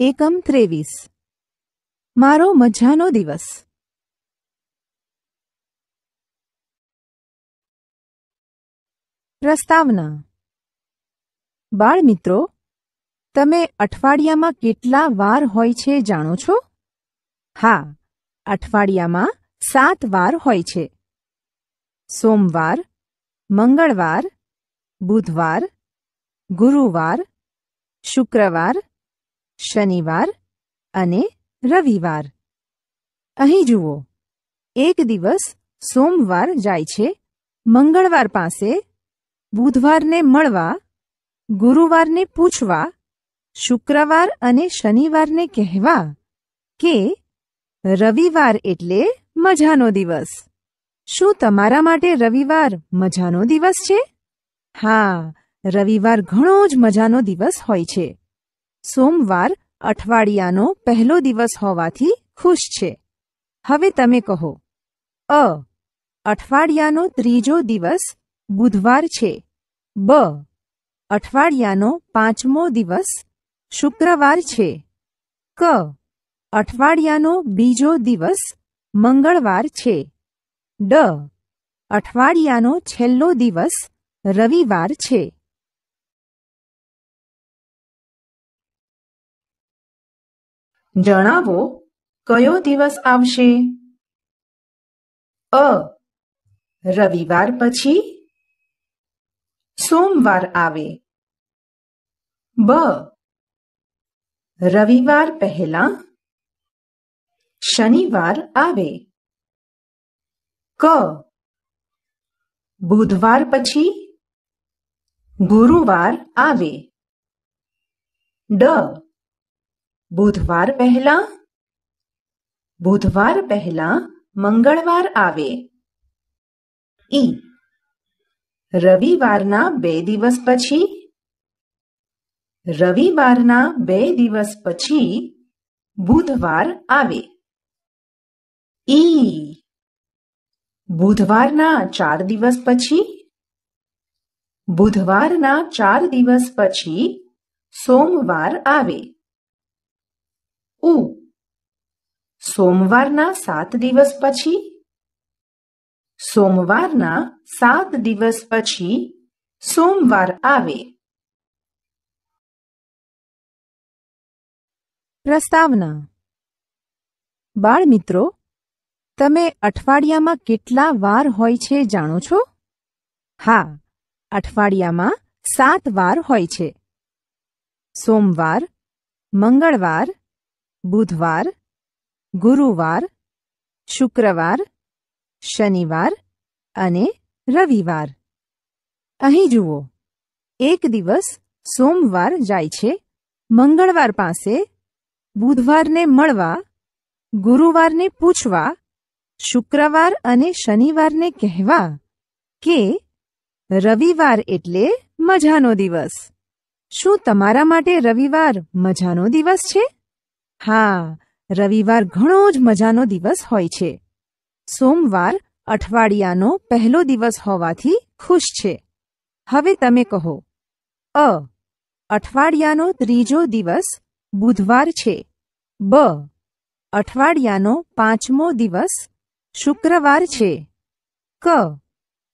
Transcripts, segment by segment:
એકમ ત્રેવીસ. મારો મજાનો દિવસ. પ્રસ્તાવના. બાળમિત્રો, તમે અઠવાડિયામાં કેટલા વાર હોય છે જાણો છો? હા, અઠવાડિયામાં સાત વાર હોય છે. સોમવાર, મંગળવાર, બુધવાર, ગુરુવાર, શુક્રવાર શનિવાર અને રવિવાર. અહીં જુઓ, એક દિવસ સોમવાર જાય છે, મંગળવાર પાસે, બુધવારને મળવા, ગુરુવારને પૂછવા, શુક્રવાર અને શનિવારને કહેવા કે રવિવાર એટલે મજાનો દિવસ. શું તમારા માટે રવિવાર મજાનો દિવસ છે? હા, રવિવાર ઘણો જ મજાનો દિવસ હોય છે. સોમવાર, અઠવાડિયાનો પહેલો દિવસ હોવાથી ખુશ છે. હવે તમે કહો, અ, અઠવાડિયાનો ત્રીજો દિવસ બુધવાર છે. બ, અઠવાડિયાનો પાંચમો દિવસ શુક્રવાર છે. ક, અઠવાડિયાનો બીજો દિવસ મંગળવાર છે. ડ, અઠવાડિયાનો છેલ્લો દિવસ રવિવાર છે. જણાવો, કયો દિવસ આવશે? અ. રવિવાર પછી સોમવાર આવે. બ. રવિવાર પહેલા શનિવાર આવે. ક. બુધવાર પછી ગુરુવાર આવે. ડ. બુધવાર પહેલા બુધવાર પહેલા મંગળવાર આવે ઈ રવિવારના બે દિવસ પછી રવિવારના બે દિવસ પછી બુધવાર આવે ઈ બુધવારના ચાર દિવસ પછી બુધવારના ચાર દિવસ પછી સોમવાર આવે ઉ. સોમવારના સાત દિવસ પછી, સોમવારના સાત દિવસ પછી સોમવાર આવે. પ્રસ્તાવના. બાળમિત્રો, તમે અઠવાડિયામાં કેટલા વાર હોય છે જાણો છો? હા, અઠવાડિયામાં સાત વાર હોય છે. સોમવાર, મંગળવાર બુધવાર, ગુરુવાર, શુક્રવાર, શનિવાર અને રવિવાર. અહીં જુઓ, એક દિવસ સોમવાર જાય છે, મંગળવાર પાસે બુધવારને મળવા, ગુરુવારને પૂછવા, શુક્રવાર અને શનિવારને કહેવા કે રવિવાર એટલે મજાનો દિવસ. શું તમારા માટે રવિવાર મજાનો દિવસ છે? હા, રવિવાર ઘણો જ મજાનો દિવસ હોય છે. સોમવાર અઠવાડિયાનો પહેલો દિવસ હોવાથી ખુશ છે. હવે તમે કહો, અ, અઠવાડિયાનો ત્રીજો દિવસ બુધવાર છે. બ, અઠવાડિયાનો પાંચમો દિવસ શુક્રવાર છે. ક,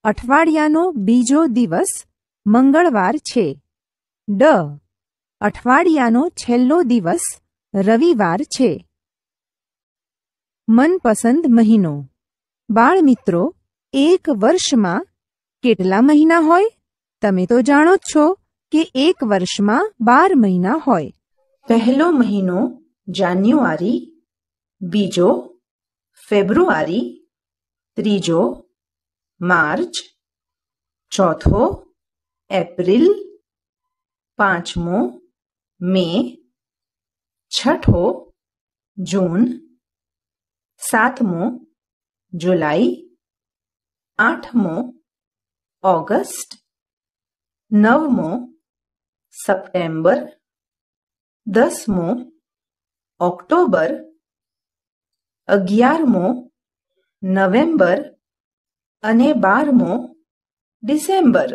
અઠવાડિયાનો બીજો દિવસ મંગળવાર છે. ડ, અઠવાડિયાનો છેલ્લો દિવસ રવિવાર છે. મનપસંદ મહિનો. બાળમિત્રો, એક વર્ષમાં કેટલા મહિના હોય? તમે તો જાણો જ છો કે એક વર્ષમાં બાર મહિના હોય. પહેલો મહિનો જાન્યુઆરી, બીજો ફેબ્રુઆરી, ત્રીજો માર્ચ, ચોથો એપ્રિલ, પાંચમો મે છઠ્ઠો જૂન સાતમો જુલાઈ આઠમો ઓગસ્ટ નવમો સપ્ટેમ્બર દસમો ઓક્ટોબર અગિયારમો નવેમ્બર અને બારમો ડિસેમ્બર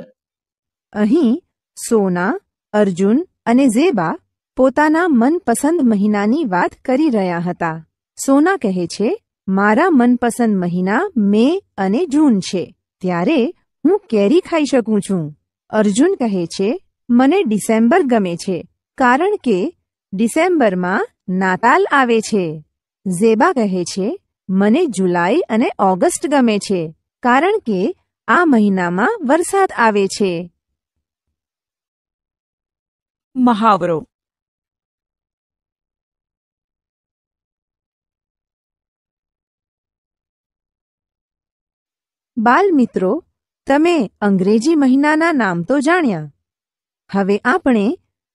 અહીં સોના અર્જુન અને ઝેબા પોતાના મનપસંદ મહિનાની વાત કરી રહ્યા હતા. સોના કહે છે, મારા મનપસંદ મહિના મે અને જૂન છે. ત્યારે હું કેરી ખાઈ શકું છું. અર્જુન કહે છે, મને ડિસેમ્બર ગમે છે, કારણ કે ડિસેમ્બરમાં નાતાલ આવે છે. ઝેબા કહે છે, મને જુલાઈ અને ઓગસ્ટ ગમે છે, કારણ કે આ મહિનામાં વરસાદ આવે છે. મહાવરો બાલમિત્રો તમે અંગ્રેજી મહિનાના નામ તો જાણ્યા હવે આપણે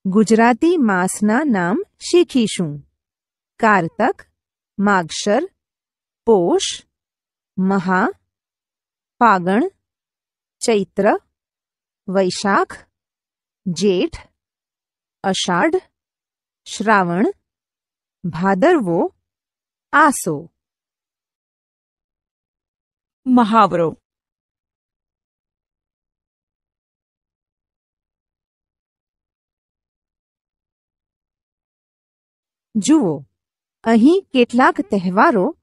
ગુજરાતી માસના નામ શીખીશું કારતક માગશર પોષ મહા ફાગણ ચૈત્ર વૈશાખ જેઠ અષાઢ શ્રાવણ ભાદરવો આસો મહાવરો. જુઓ, અહીં કેટલાક તહેવારો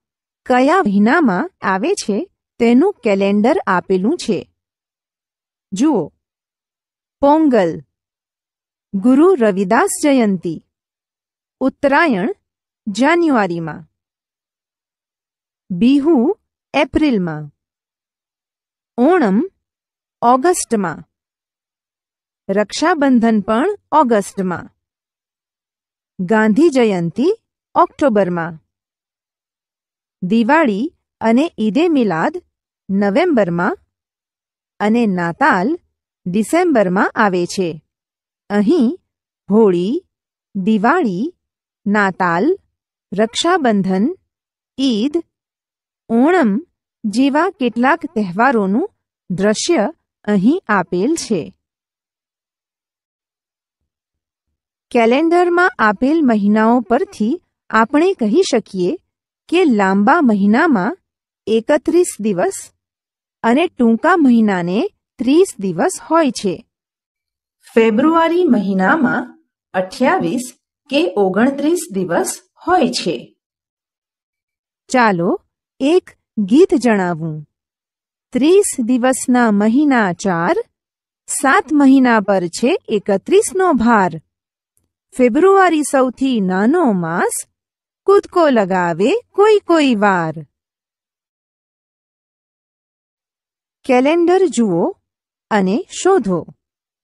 કયા મહિનામાં આવે છે તેનું કેલેન્ડર આપેલું છે. જુઓ, પોંગલ, ગુરુ રવિદાસ જયંતી, ઉત્તરાયણ જાન્યુઆરીમાં, બિહુ એપ્રિલમાં. ઓણમ, ઓગસ્ટમાં. રક્ષાબંધન પણ ઓગસ્ટમાં. ગાંધી જયંતી ઓક્ટોબરમાં. દિવાળી અને ઈદે મિલાદ નવેમ્બરમાં અને નાતાલ ડિસેમ્બરમાં આવે છે. અહીં હોળી, દિવાળી, નાતાલ, રક્ષાબંધન, ઈદ ઓણમ જેવા કેટલાક તહેવારોનું દ્રશ્ય અહીં આપેલ છે. કેલેન્ડરમાં આપેલ મહિનાઓ પરથી આપણે કહી શકીએ કે લાંબા મહિનામાં એકત્રીસ દિવસ અને ટૂંકા મહિનાને ત્રીસ દિવસ હોય છે. ફેબ્રુઆરી મહિનામાં અઠ્યાવીસ કે ઓગણત્રીસ દિવસ હોય છે. ચાલો એક ગીત જણાવું. ત્રીસ દિવસના મહિના ચાર, સાત મહિના પર છે એકત્રીસનો ભાર. ફેબ્રુઆરી સૌથી નાનો માસ, કૂદકો લગાવે કોઈ કોઈ વાર. કેલેન્ડર જુઓ અને શોધો.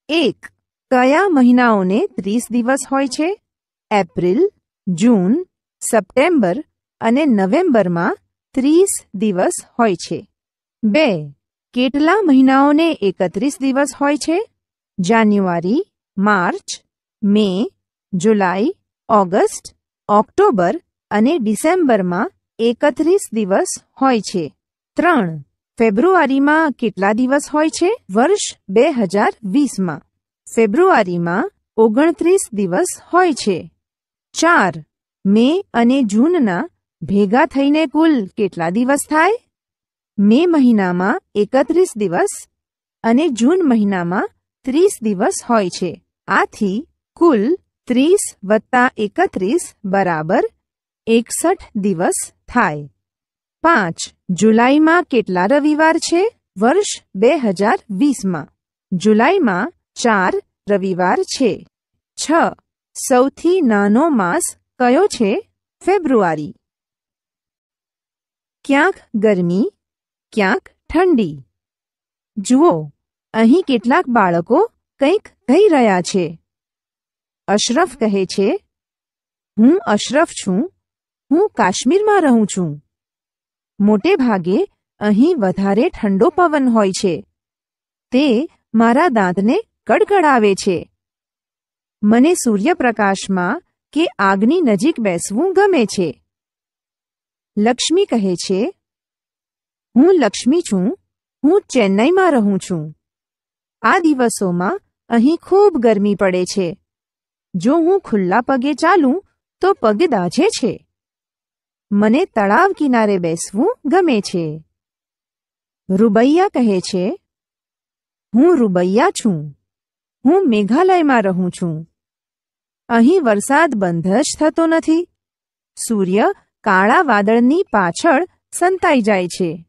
એક, કયા મહિનાઓને ત્રીસ દિવસ હોય છે? એપ્રિલ, જૂન, સપ્ટેમ્બર અને નવેમ્બરમાં ત્રીસ દિવસ હોય છે. બે, કેટલા મહિનાઓને એકત્રીસ દિવસ હોય છે? January, March, May, July, August, October અને ડિસેમ્બરમાં એકત્રીસ દિવસ હોય છે. ત્રણ, ફેબ્રુઆરીમાં કેટલા દિવસ હોય છે? વર્ષ બે હજાર વીસમાં. ફેબ્રુઆરીમાં ઓગણત્રીસ દિવસ હોય છે. ચાર, મે અને જૂનના ભેગા થઈને કુલ કેટલા દિવસ થાય? મે મહિનામાં એકત્રીસ દિવસ અને જૂન મહિનામાં ત્રીસ દિવસ હોય છે. આથી કુલ ત્રીસ વત્તા એકત્રીસ બરાબર એકસઠ દિવસ થાય. પાંચ જુલાઈમાં કેટલા રવિવાર છે? વર્ષ બે હજાર વીસમાં. જુલાઈમાં ચાર રવિવાર છે. છ સૌથી નાનો માસ કયો છે? ફેબ્રુઆરી. ક્યાંક ગરમી, ક્યાંક ઠંડી. જુઓ, અહીં કેટલાક બાળકો કંઈક કહી રહ્યા છે. અશરફ કહે છે, હું અશરફ છું. હું કાશ્મીરમાં રહું છું. મોટે ભાગે અહીં વધારે ઠંડો પવન હોય છે. તે મારા દાંતને કડકડાવે છે. મને સૂર્યપ્રકાશમાં કે આગની નજીક બેસવું ગમે છે. લક્ષ્મી કહે છે, હું લક્ષ્મી છું, હું ચેન્નઈમાં રહું છું. આ દિવસોમાં અહીં ખૂબ ગરમી પડે છે. જો હું ખુલ્લા પગે ચાલું, તો પગ દાઝે છે. મને તળાવ કિનારે બેસવું ગમે છે. રૂબૈયા કહે છે, હું રૂબૈયા છું. હું મેઘાલયમાં રહું છું. અહીં વરસાદ બંધ જ થતો નથી. સૂર્ય કાળા વાદળની પાછળ સંતાઈ જાય છે.